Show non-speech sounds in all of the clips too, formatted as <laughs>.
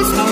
is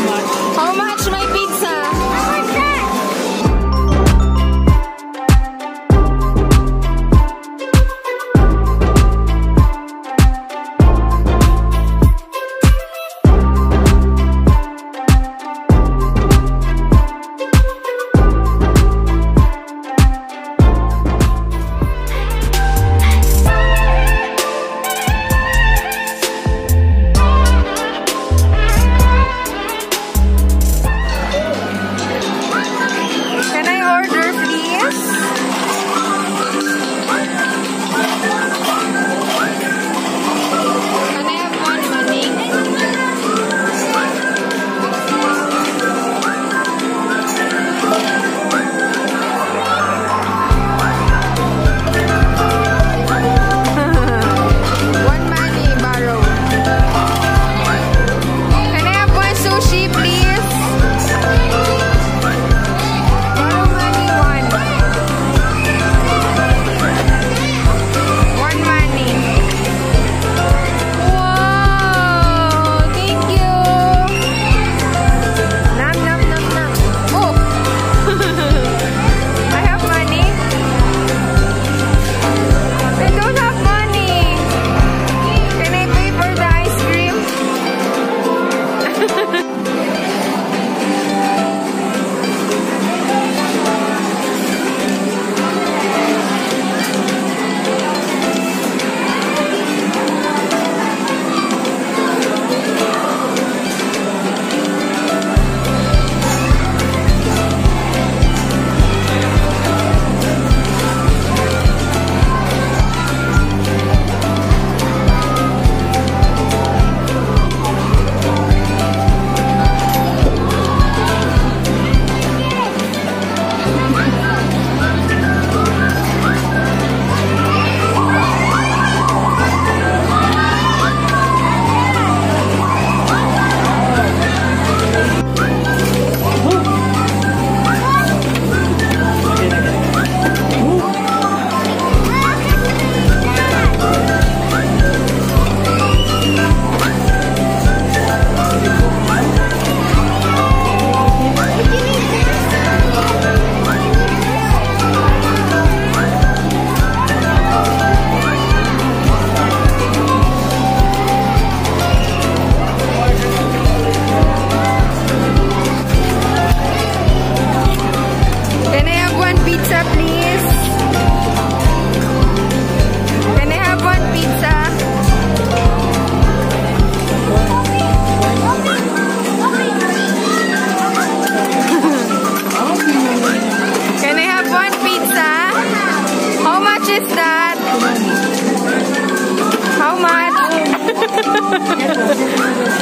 Thank <laughs> you.